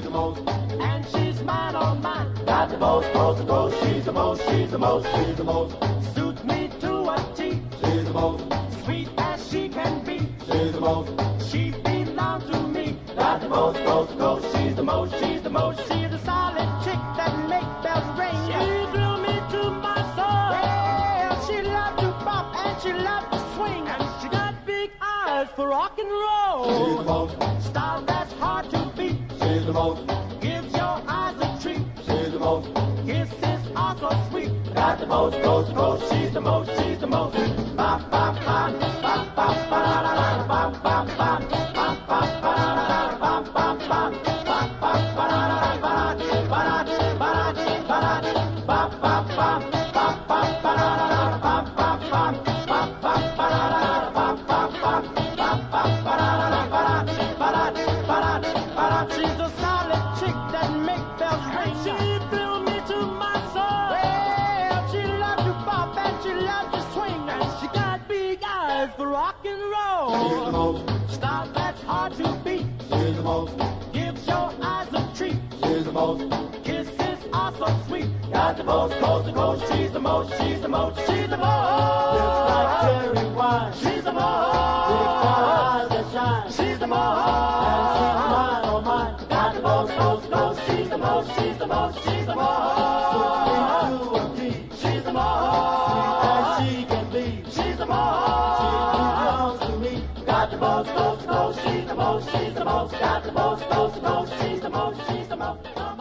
she's the most. And she's mine, all mine. Got the most, most, the most. She's the most, she's the most, she's the most. Suits me to a T. She's the most. Sweet as she can be. She's the most. She belongs to me. Got the most, most, the most. She's the most, she's the most. She's the solid chick that makes bells ring. She drew me to my soul. Well, she loved to pop and she loved to swing. And she got big eyes for rock and roll. She's the most. Style that's hard to the most, Gives your eyes a treat. she's the most. Kisses are so sweet. Got the most, coast to coast, she's the most, she's the most. Ba ba ba, ba ba ba da da da, ba ba ba, ba ba ba da da da, ba ba ba, ba ba ba da da da, ba most, Style that's hard to my side I'll jump up and you like to swing I got big guys the rock and roll stop let's heart to beat. she's the most, Gives your eyes a treat. she's the most. Kisses are so sweet. Got the most, coast to coast, she's the most, she's the most, she's the Lips most. like cherry wine. She's shine. She's the And she's most. mine, oh mine. Got the most, coast to coast, she's the most, she's the most, she's the most. to a T. She's the Sweet as most. she can be. She's the She belongs most. to me. Got the most, coast to coast, she's the most, she's the most. Got the most, coast to coast, she's the most, she's the most.